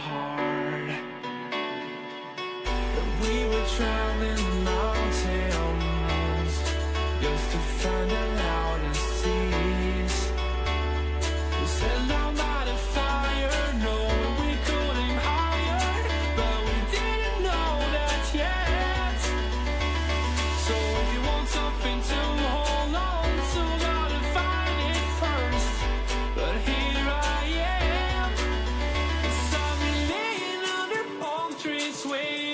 hard That we were drowning mountains Just to find out trees,